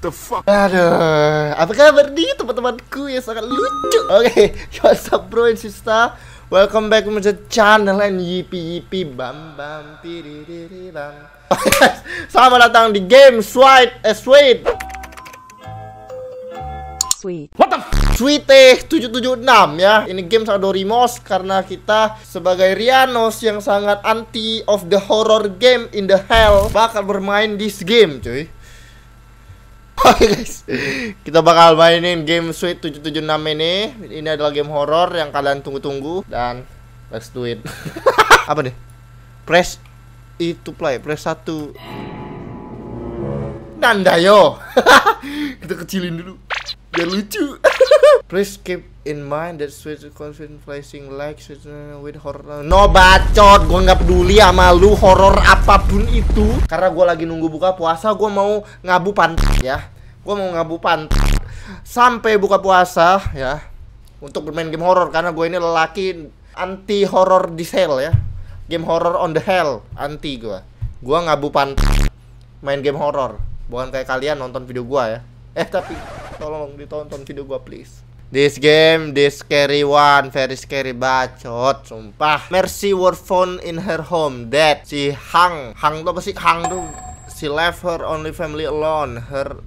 The fuck? Aduh, apa kabar nih teman-temanku yang sangat lucu? Oke, what's up bro and sister? Welcome back to my channel and yipi yipi bam bam piririri bam. Selamat datang di game Sweet eh Sweet Sweet. What the f Sweet eh? 776 ya. Ini game sama Dorimos Karena kita sebagai Rianos yang sangat anti of the horror game in the hell Bakal bermain this game cuy. Oke guys. Kita bakal mainin game Sweet 776 ini. Ini adalah game horror yang kalian tunggu-tunggu Dan let's do it. Apa nih? Press E to play. Press 1 Nanda yo. Kita kecilin dulu Biar lucu. Please keep in mind that switch confident flashing like switch with horror. No bacot, gue nggak peduli sama lu horror apa pun itu. Karena gue lagi nunggu buka puasa, gue mau ngabu pantat ya. Gue mau ngabu pantat Sampai buka puasa ya. Untuk bermain game horror Karena gue ini lelaki anti horror di sel ya. Game horror on the hell Anti gue Gue ngabu pantat Main game horror. Bukan kayak kalian nonton video gue ya. Eh tapi tolong ditonton video gua please This game, this scary one, very scary bacot, sumpah. Mercy were found in her home, dead. Si Hang, Hang tuh apa sih? Hang tuh, she left her only family alone, her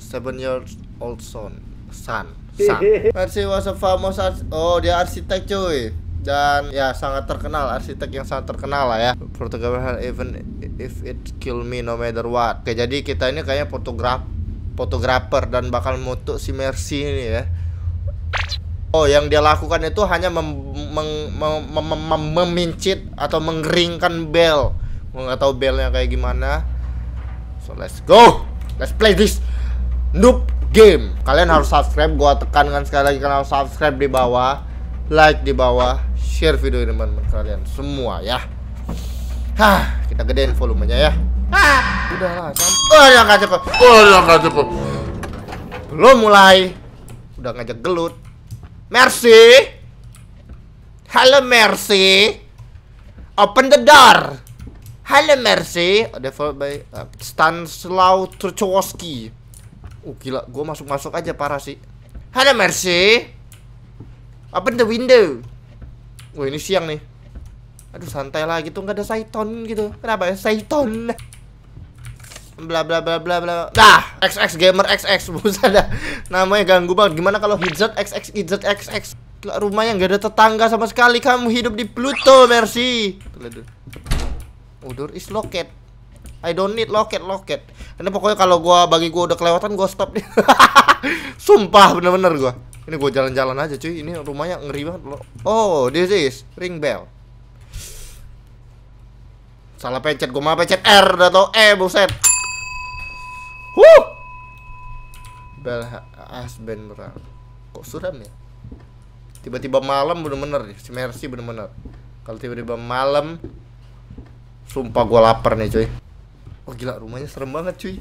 seven years old son, son, son. Mercy was a famous art, oh dia arsitek cuy. Dan ya sangat terkenal, arsitek yang sangat terkenal lah ya. Photographer even if it kill me no matter what. Oke, jadi kita ini kayaknya fotograf fotografer dan bakal mutu si Mercy ini ya. Oh, yang dia lakukan itu hanya mem mem mem mem mem memincit atau mengeringkan bel. Gua nggak tahu belnya kayak gimana. So let's go. Let's play this noob game. Kalian harus subscribe. Gua tekankan sekali lagi kalian subscribe di bawah, like di bawah, share video ini teman-teman kalian semua ya. Hah, kita gedein volumenya ya. Ah, udahlah, sampai. Oh, dia nggak cukup. Oh, ya nggak cukup. Belum mulai. Udah ngajak gelut. Mercy. Halo Mercy. Open the door. Halo Mercy. Developed by uh, Stanislaw Truchowski. Uh gila, gue masuk-masuk aja parah sih. Halo Mercy. Open the window. Wah ini siang nih. Aduh santai lah gitu nggak ada Saiton gitu. Kenapa ya Saiton? Bla bla bla bla bla. Nah, XX gamer XX bukan ada. Namanya ganggu banget. Gimana kalau Hidzat XX Hidzat XX? Gila, rumahnya nggak ada tetangga sama sekali. Kamu hidup di Pluto, Mercy. Udur is locket. I don't need locket locket. Ini pokoknya kalau gua bagi gua udah kelewatan gua stop nih. Sumpah bener-bener gua. Ini gua jalan-jalan aja cuy. Ini rumahnya ngeri banget loh. Oh, this is ring bell. Salah pencet, gua mau pencet R udah tau E buset. Huh. Bel Asben berat. Kok suram ya? Tiba-tiba malam bener-bener si Mercy bener-bener. Kalau tiba-tiba malam Sumpah gua lapar nih cuy Oh gila rumahnya serem banget cuy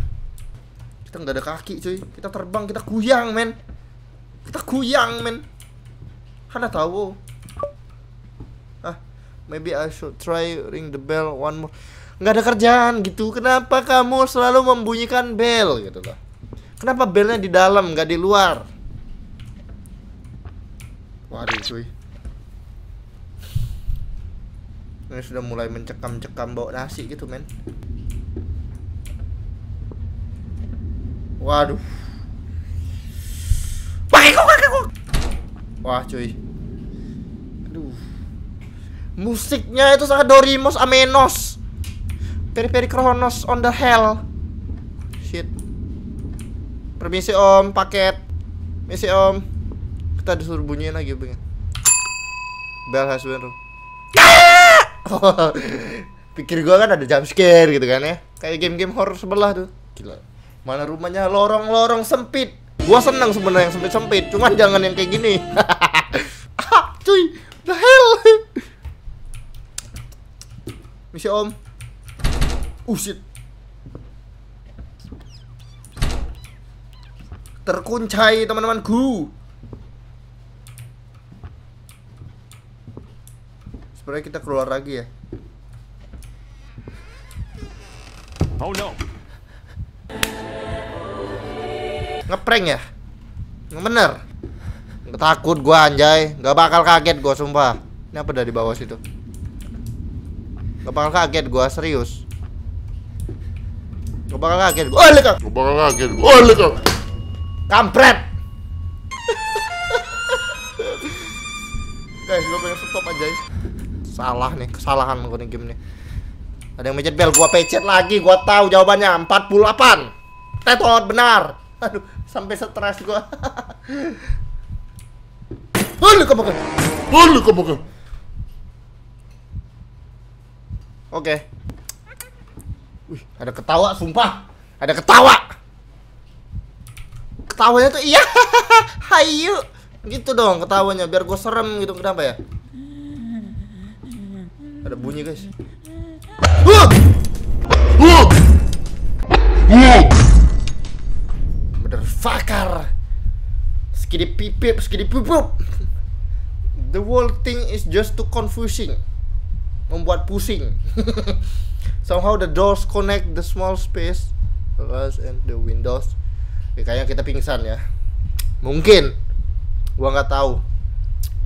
Kita nggak ada kaki cuy Kita terbang, kita kuyang men Kita kuyang men Hana tahu Ah, maybe I should try ring the bell one more nggak ada kerjaan gitu. Kenapa kamu selalu membunyikan bel? gitu loh. Kenapa belnya di dalam nggak di luar? Waduh cuy. Ini sudah mulai mencekam-cekam bau nasi gitu men. Waduh. Wah cuy. Aduh. Musiknya itu sangat Dorimos Amenos Peri Peri Kronos on the hell. Shit. Permisi om, paket. Misi om. Kita disuruh bunyiin lagi pengen. Bell has been Pikir gua kan ada jump scare gitu kan ya. Kayak game-game horror sebelah tuh. Gila. Mana rumahnya lorong-lorong sempit. Gua seneng sebenarnya yang sempit-sempit, cuman jangan yang kayak gini. ah, cuy. The hell. Misi om. Uh shit. Terkuncai teman-temanku. Sebenarnya kita keluar lagi ya. Oh no. Ngeprank ya? Bener. Nggak takut gua anjay, nggak bakal kaget gua sumpah. Ini apa dari bawah situ? Nggak bakal kaget gua serius. Nggak bakal kaget gua. Oh, lihat Gua bakal kaget. Oh, lihat kau. kampret. Guys, gua pengen stop anjay. Salah nih, kesalahan gua nih game nih. Ada yang mencet bel, gua pecet lagi, gua tahu jawabannya 48. Tetot benar. Aduh, sampai stres gua. Oh, lu ke mana? Oh, lihat kau bakal. Oke. Wih, ada ketawa sumpah. Ada ketawa. Ketawanya tuh iya. Hayu. Gitu dong ketawanya biar gue serem gitu kenapa ya? Ada bunyi, guys. Oh. Motherfucker. Skidi pipip, skidi pupup. The whole thing is just too confusing. Membuat pusing. Somehow the doors connect the small space glass and the windows. Ya, kayaknya kita pingsan ya. Mungkin. Gua nggak tahu.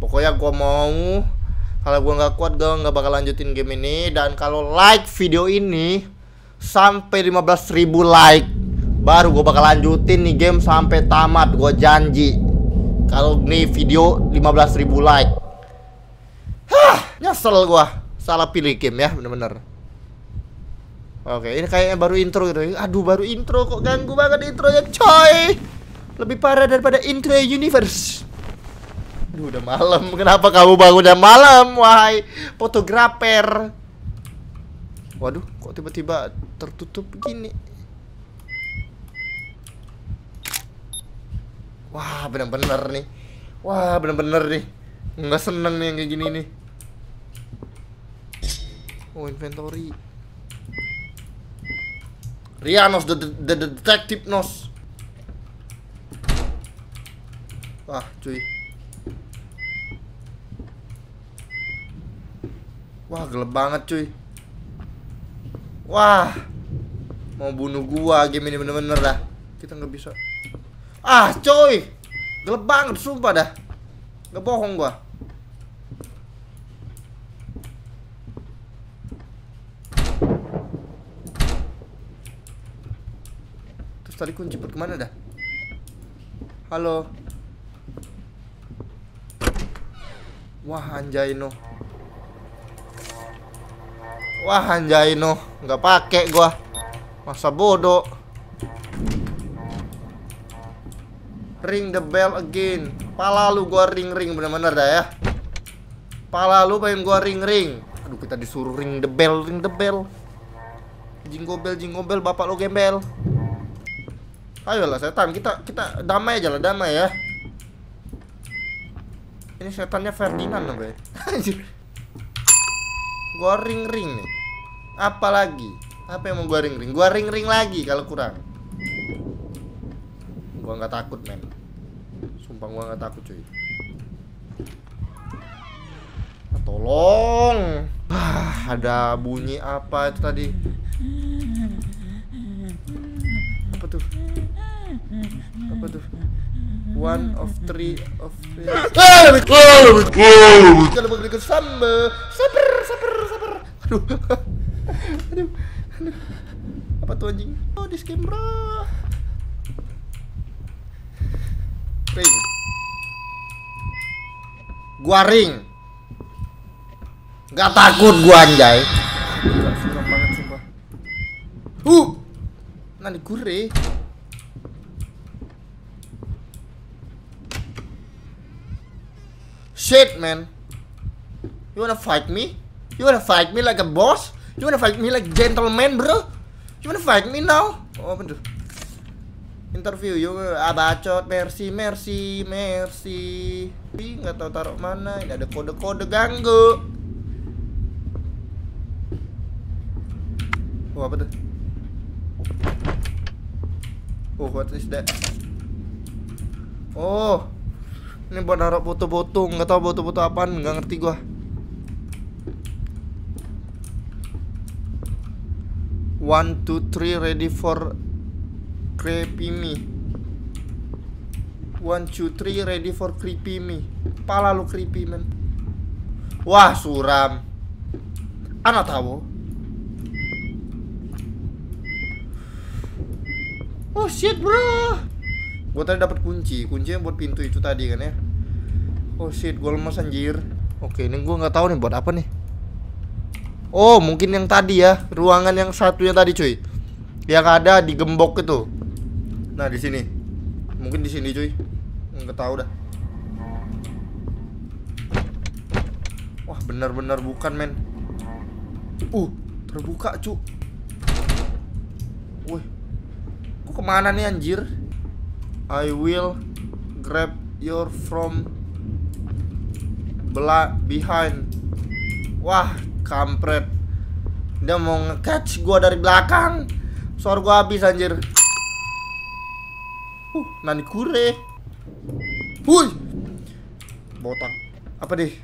Pokoknya gua mau kalau gua nggak kuat gua nggak bakal lanjutin game ini dan kalau like video ini sampai 15.000 like baru gue bakal lanjutin nih game sampai tamat gue janji kalau nih video 15.000 like hah nyesel gue salah pilih game ya bener-bener oke ini kayaknya baru intro gitu aduh baru intro kok ganggu banget intronya coy lebih parah daripada intro universe Aduh udah malam kenapa kamu bangunnya malam wahai fotografer Waduh, kok tiba-tiba tertutup begini? Wah, bener-bener nih. Wah, bener-bener nih. Nggak seneng nih yang kayak gini nih. Oh, inventory. Rianos, the, the, the detective nos. Wah, cuy. Wah, gelap banget, cuy. Wah, mau bunuh gua game ini bener-bener dah. Kita nggak bisa. Ah, coy, gelap banget sumpah dah. Gak bohong gua. Terus tadi kunci per ke mana dah? Halo. Wah, anjay no. Wah anjay no, nggak pakai gua. Masa bodoh. Ring the bell again. Pala lu gua ring-ring bener-bener dah ya. Pala lu pengen gua ring-ring. Aduh kita disuruh ring the bell, ring the bell. Jingle bell, jingle bell, bapak lu gembel. Ayolah setan, kita kita damai aja lah, damai ya. Ini setannya Ferdinand ya? Anjir. Gua ring-ring nih. Apa lagi? Apa yang mau gua ring-ring? Gua ring-ring lagi kalau kurang. Gua nggak takut, men. Sumpah gua nggak takut, cuy. Ah, Tolong. Ah, ada bunyi apa itu tadi? Apa tuh? Apa tuh? One of three of oh. kalau ikut samba. Sabar sabar sabar. Aduh. Aduh aduh. Apa tuh anjing? Oh di bro. Ring. Gua ring. Nggak takut gua anjay. Gila, banget sumpah. Huh. Nani kure Shit, man. You wanna fight me? You wanna fight me like a boss? You wanna fight me like gentleman, bro? You wanna fight me now? Oh, bener. Interview, you abacot, merci, merci, merci. Ih, nggak tahu taruh mana. Ini ada kode-kode ganggu. Oh, apa tuh? Oh, what is that? Oh, ini buat naruh foto-foto, nggak tahu foto-foto apaan, nggak ngerti gua. One, two, three, ready for creepy me. One, two, three, ready for creepy me. Pala lu creepy man. Wah suram. Anak tahu. Oh shit bro. Gue tadi dapat kunci, kuncinya buat pintu itu tadi kan ya. Oh shit, gue lemas anjir. Oke, ini gue nggak tahu nih buat apa nih. Oh, mungkin yang tadi ya, ruangan yang satunya tadi cuy. Yang ada di gembok itu. Nah, di sini. Mungkin di sini cuy. Nggak tahu dah. Wah, benar-benar bukan, men. Uh, terbuka, cu. Wih. Kok ke mana nih anjir? I will grab your from behind. Wah, kampret. Dia mau nge-catch gua dari belakang. Suara gua habis anjir. Uh, nani kure. Wuih. Botak. Apa deh?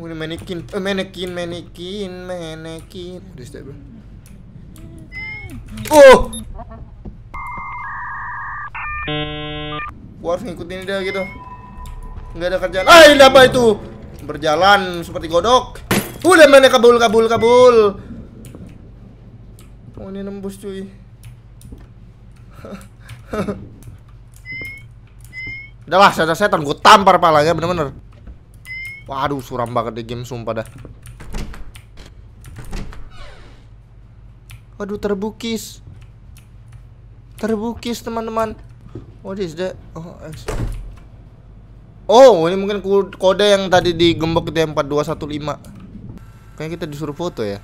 Oh, ini manekin. Eh, manekin, manekin, manekin. Udah step. Oh. Gua harus ngikutin dia gitu. Nggak ada kerjaan. Ah, ini apa itu? Berjalan seperti godok. Udah mana kabul kabul kabul. Oh, ini nembus cuy. Udahlah, saya setan gue tampar palanya bener-bener. Waduh, suram banget di game sumpah dah. Waduh, terbukis. Terbukis, teman-teman. What is that? Oh, X. Oh, ini mungkin kode yang tadi digembok itu yang 4215. Kayaknya kita disuruh foto ya.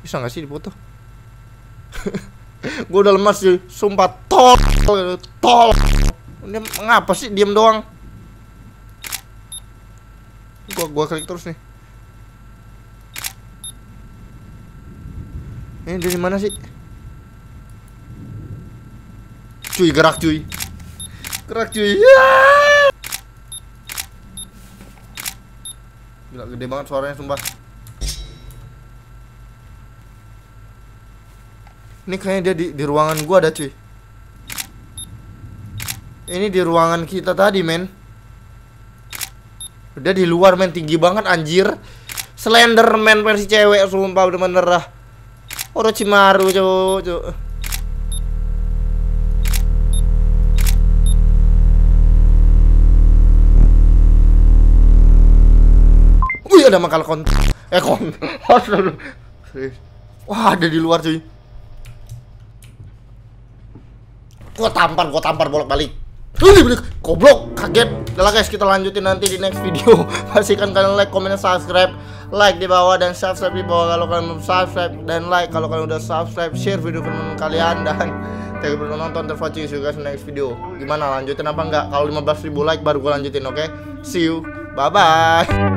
Bisa nggak sih dipoto? gue udah lemas sih, sumpah tol, tol. Ini ngapa sih diam doang? Gua gua klik terus nih. Ini dari mana sih? Cuy, gerak cuy. Gerak cuy. Ya. Gila gede banget suaranya sumpah. Ini kayaknya dia di, di ruangan gua ada cuy. Ini di ruangan kita tadi men. Udah di luar men tinggi banget anjir. Slenderman versi cewek sumpah bener-bener lah. Orochimaru cowok cowok. Wih ada makal kon eh kon. Wah ada di luar cuy. Gua tampar, gua tampar bolak balik Wih, balik. goblok, kaget. Udah guys, kita lanjutin nanti di next video. Pastikan kalian like, dan subscribe. Like di bawah dan subscribe di bawah Kalau kalian belum subscribe. Dan like kalau kalian udah subscribe. Share video teman kalian Dan thank you udah nonton. You guys in next video. Gimana, lanjutin apa enggak? Kalau 15.000 like baru gua lanjutin, oke? See you, bye-bye